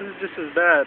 This is just as bad.